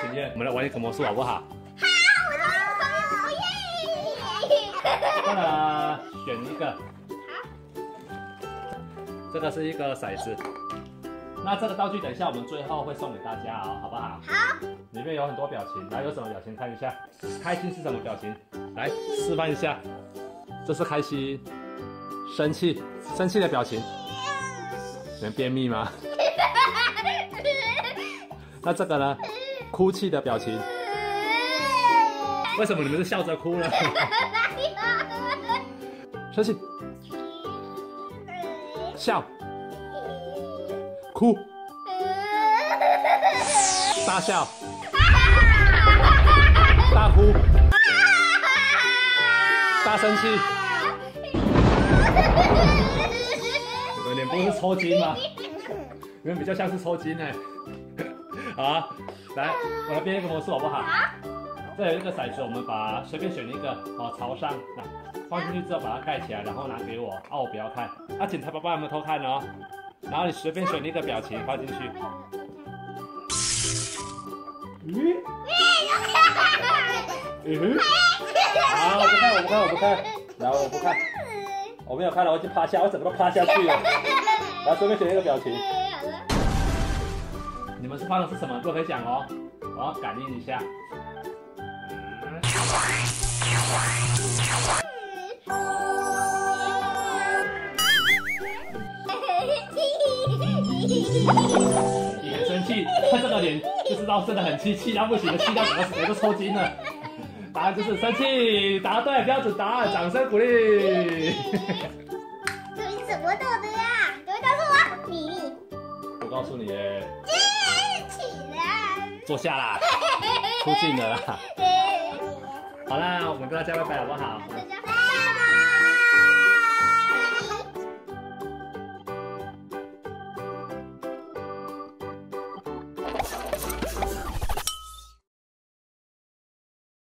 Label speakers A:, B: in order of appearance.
A: 情愿。我们来玩一个魔术好不好？
B: 好，我终于耶！
A: 呃，选一个。
B: 好，
A: 这个是一个骰子。那这个道具等一下我们最后会送给大家哦，好不好？
B: 好，
A: 里面有很多表情，来有什么表情看一下？开心是什么表情？来示范一下，这是开心，生气，生气的表情。能便秘吗？那这个呢？哭泣的表情。为什么你们是笑着哭呢？生气，笑，哭，大笑，大哭，大生气。你们脸部是抽筋吗？你们比较像是抽筋呢。好啊，来，我来编一个魔术好不好？这有一个骰子，我们把随便选一个哦，朝上，那放进去之后把它盖起来，然后拿给我，哦，我不要看，啊，警察爸爸有没有偷看哦？然后你随便选一个表情放进去。咦？嗯？好，我不看，我不看，我不看，然后我不看，我没有看了，我已经趴下，我整个都趴下去了。然后随便选一个表情。你们是放的是什么？都可以讲哦，我要感应一下。你很生气，看这个脸就知道真的很气，气到不行了，气到整个脸都抽筋了。答案就是生气，答对，标准答案，掌声鼓励。
B: 这是怎么豆子呀？你会告诉我秘密？
A: 我告诉你耶。坐下啦，出镜了啦。好啦，我们跟大家拜拜好不好？
B: 大家拜拜。